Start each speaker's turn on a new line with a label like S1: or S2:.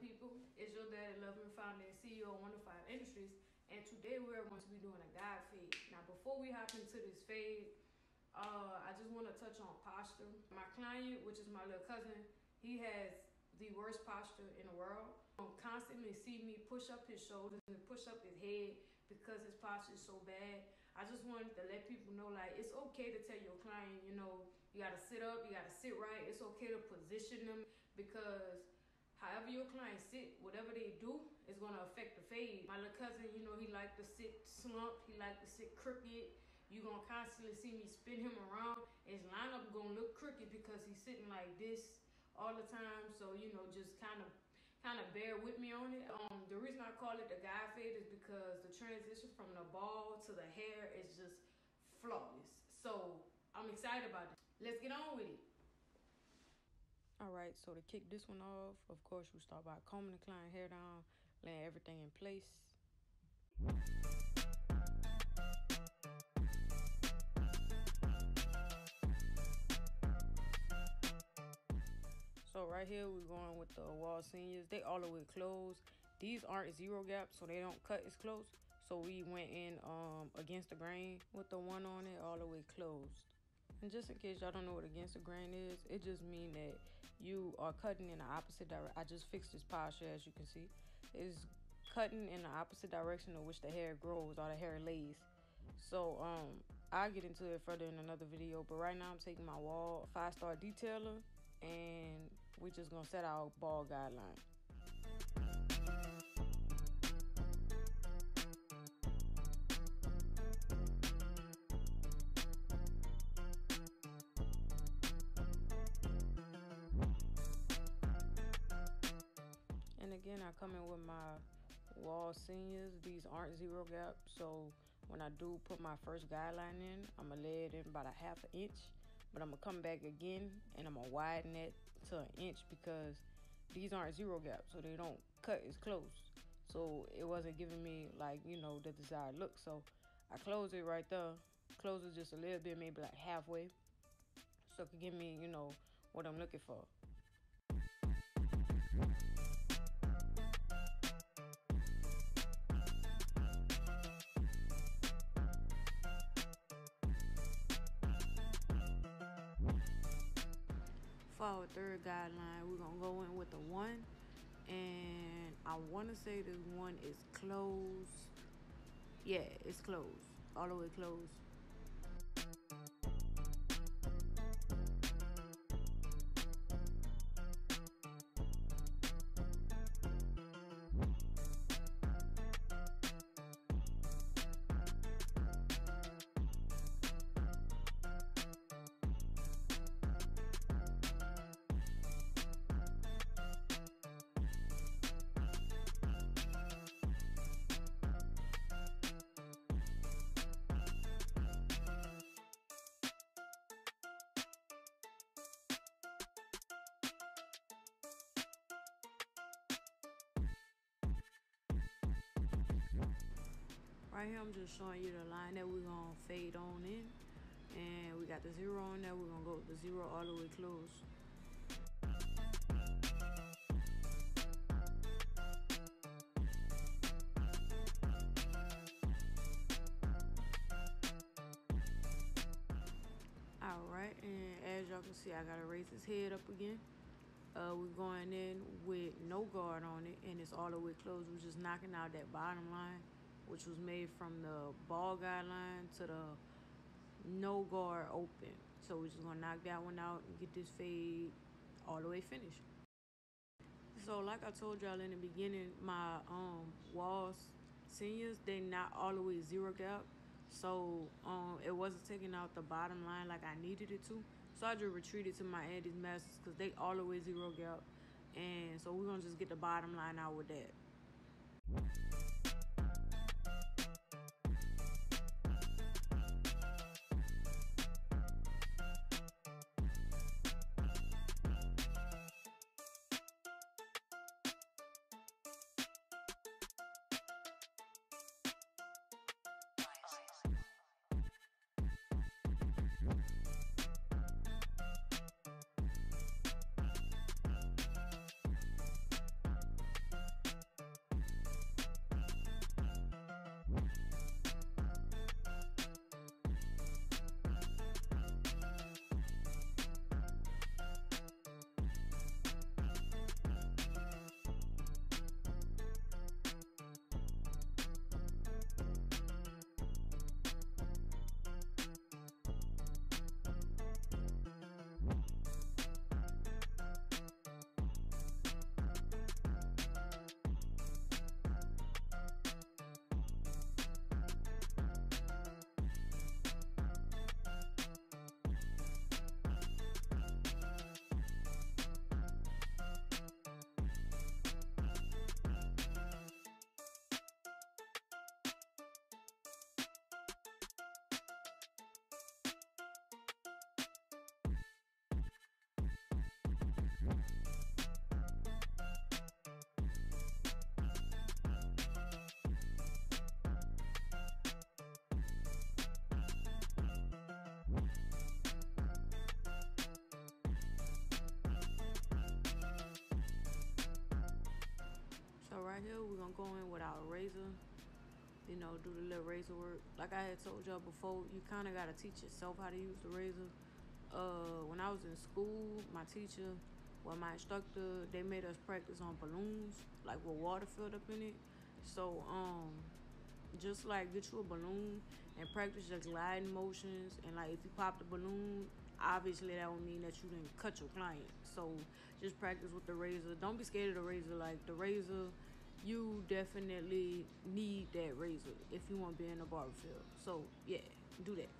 S1: people? It's your daddy, Loving founder and CEO of One0Five Industries, and today we're going to be doing a god fade. Now, before we hop into this fade, uh, I just want to touch on posture. My client, which is my little cousin, he has the worst posture in the world. Um, constantly see me push up his shoulders and push up his head because his posture is so bad. I just wanted to let people know like it's okay to tell your client, you know, you gotta sit up, you gotta sit right. It's okay to position them because however your client sit, whatever they do is gonna affect the fade. My little cousin, you know, he like to sit slumped, he like to sit crooked. You gonna constantly see me spin him around. His lineup gonna look crooked because he's sitting like this all the time. So you know, just kind of kind of bear with me on it. Um, the reason I call it the god fade is because the transition from the ball to the hair is just flawless. So I'm excited about it. Let's get on with it.
S2: Right, so to kick this one off, of course, we start by combing the client hair down, laying everything in place. So right here we're going with the Wahl Seniors. They all the way closed. These aren't zero gap, so they don't cut as close. So we went in um, against the grain with the one on it all the way closed. And just in case y'all don't know what against the grain is, it just means that you are cutting in the opposite direction. I just fixed this posture as you can see. It's cutting in the opposite direction of which the hair grows or the hair lays. So um I'll get into it further in another video. But right now I'm taking my Wahl five star detailer and we're just gonna set our ball guideline. Again, I come in with my Wahl Seniors. These aren't zero gap, so when I do put my first guideline in, I'm gonna lay it in about a half an inch but I'm gonna come back again and I'm gonna widen it to an inch because these aren't zero gap, so they don't cut as close. So it wasn't giving me like, you know, the desired look. So I close it right there, close it just a little bit, maybe like halfway. So it can give me, you know, what I'm looking for. For our third guideline, we're gonna go in with the one, and I want to say this one is closed. Yeah, it's closed, all the way closed. Right here, I'm just showing you the line that we're gonna fade on in. And we got the zero on there, we're gonna go the zero all the way close. Alright, and as y'all can see, I gotta raise his head up again. Uh, we're going in with no guard on it, and it's all the way closed. We're just knocking out that bottom line which was made from the ball guideline to the no guard open. So we're just gonna knock that one out and get this fade all the way finished. So like I told y'all in the beginning, my um Wahls seniors, they not all the way zero gap. So um it wasn't taking out the bottom line like I needed it to. So I just retreated to my Andis Masters because they all the way zero gap. And so we're gonna just get the bottom line out with that. Right here, we're gonna go in with our razor. You know, do the little razor work. Like I had told y'all before, you kind of gotta teach yourself how to use the razor. Uh, when I was in school, my teacher, well, my instructor, they made us practice on balloons, like with water filled up in it. So, um, just like get you a balloon and practice your gliding motions. And like if you pop the balloon, obviously that would mean that you didn't cut your client. So just practice with the razor. Don't be scared of the razor. Like the razor, you definitely need that razor if you want to be in the barber field. So yeah, do that.